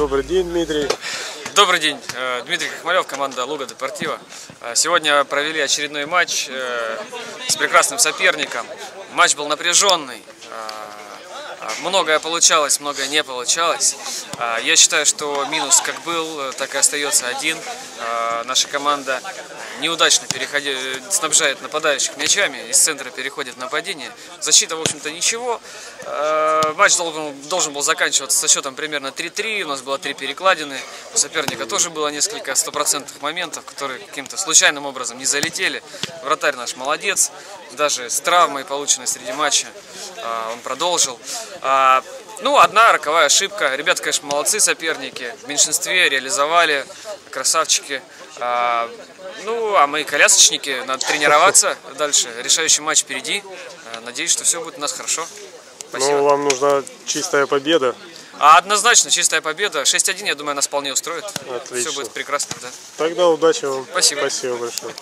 Добрый день, Дмитрий. Добрый день, э, Дмитрий Кахмалев, команда Луга Депортива. Э, Сегодня провели очередной матч э, с прекрасным соперником. Матч был напряженный. Многое получалось, многое не получалось. Я считаю, что минус как был, так и остается один. Наша команда неудачно переходи- снабжает нападающих мячами, из центра переходит нападение. Защита, в общем-то, ничего. Э, Матч должен, должен был заканчиваться со счетом примерно 3-3. У нас было три перекладины. У соперника тоже было несколько стопроцентных моментов, которые каким-то случайным образом не залетели. Вратарь наш молодец. Даже с травмой, полученной среди матча, э, он продолжил. Ну, одна роковая ошибка. Ребята, конечно, молодцы соперники. В меньшинстве реализовали. Красавчики. Ну, а мы колясочники. Надо тренироваться дальше. Решающий матч впереди. А, Надеюсь, что все будет у нас хорошо. Спасибо. Ну, вам нужна чистая победа. А однозначно чистая победа. 6-1, я думаю, нас вполне устроит. Отлично. Все будет прекрасно, да. Тогда удачи вам. Спасибо. Спасибо большое.